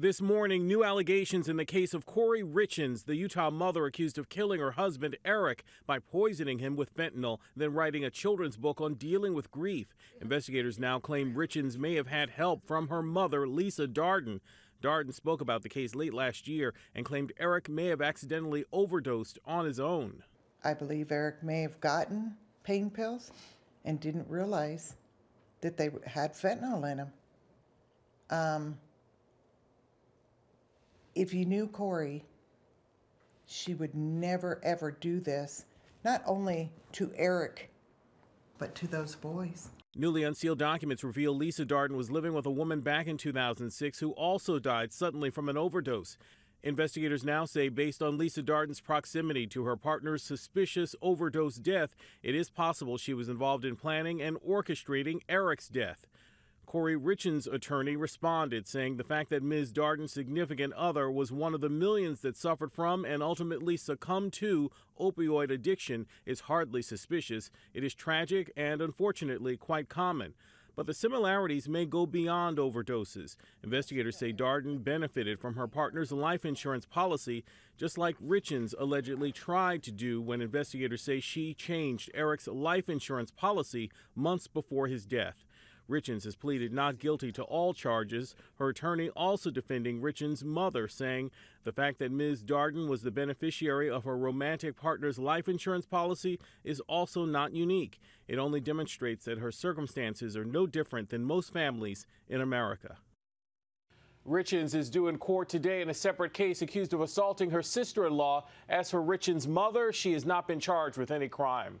This morning, new allegations in the case of Kouri Richins, the Utah mother accused of killing her husband Eric by poisoning him with fentanyl, then writing a children's book on dealing with grief. Investigators now claim Richins may have had help from her mother, Lisa Darden. Darden spoke about the case late last year and claimed Eric may have accidentally overdosed on his own. I believe Eric may have gotten pain pills and didn't realize that they had fentanyl in them. Um, if you knew Kouri, she would never ever do this, not only to Eric, but to those boys. Newly unsealed documents reveal Lisa Darden was living with a woman back in 2006 who also died suddenly from an overdose. Investigators now say, based on Lisa Darden's proximity to her partner's suspicious overdose death, it is possible she was involved in planning and orchestrating Eric's death. Kouri Richins' attorney responded, saying the fact that Ms. Darden's significant other was one of the millions that suffered from and ultimately succumbed to opioid addiction is hardly suspicious. It is tragic and unfortunately quite common. But the similarities may go beyond overdoses. Investigators say Darden benefited from her partner's life insurance policy, just like Richins allegedly tried to do when investigators say she changed Eric's life insurance policy months before his death. Richins has pleaded not guilty to all charges, her attorney also defending Richins' mother, saying the fact that Ms. Darden was the beneficiary of her romantic partner's life insurance policy is also not unique. It only demonstrates that her circumstances are no different than most families in America. Richins is due in court today in a separate case accused of assaulting her sister in law. As for Richins' mother, she has not been charged with any crime.